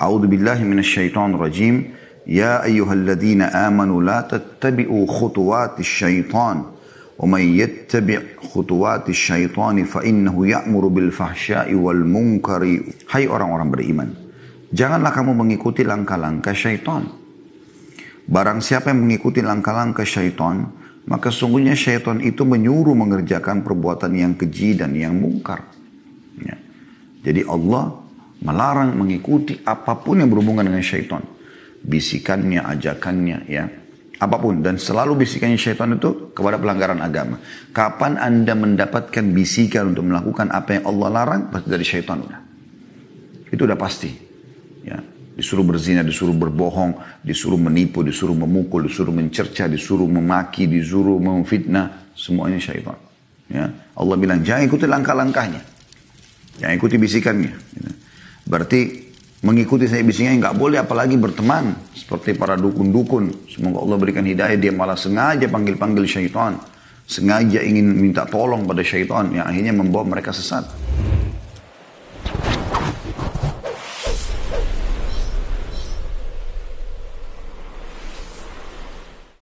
Minasyaitonir rajim. Ya ayyuhalladzina amanu la tattabi'u khutuwatis syaitan. Wa may yattabi' khutuwatis syaitan fa innahu ya'muru bil fahsya'i wal munkari. Hai orang-orang beriman, janganlah kamu mengikuti langkah-langkah syaitan. Barang siapa yang mengikuti langkah-langkah syaitan, maka sungguhnya syaitan itu menyuruh mengerjakan perbuatan yang keji dan yang mungkar. Ya. Jadi Allah melarang mengikuti apa pun yang berhubungan dengan syaitan. Bisikannya, ajakannya, ya. Apa pun. Dan selalu bisikannya syaitan itu kepada pelanggaran agama. Kapan Anda mendapatkan bisikan untuk melakukan apa yang Allah larang, pasti dari syaitan. Udah. Itu udah pasti. Ya. Disuruh berzina, disuruh berbohong, disuruh menipu, disuruh memukul, disuruh mencerca, disuruh memaki, disuruh memfitnah. Semuanya syaitan. Ya. Allah bilang, jangan ikuti langkah-langkahnya. Jangan ikuti bisikannya. Ya. Berarti mengikuti saya bisikannya nggak boleh apalagi berteman. Seperti para dukun-dukun. Semoga Allah berikan hidayah. Dia malah sengaja panggil-panggil syaitan. Sengaja ingin minta tolong pada syaitan. Yang akhirnya membawa mereka sesat.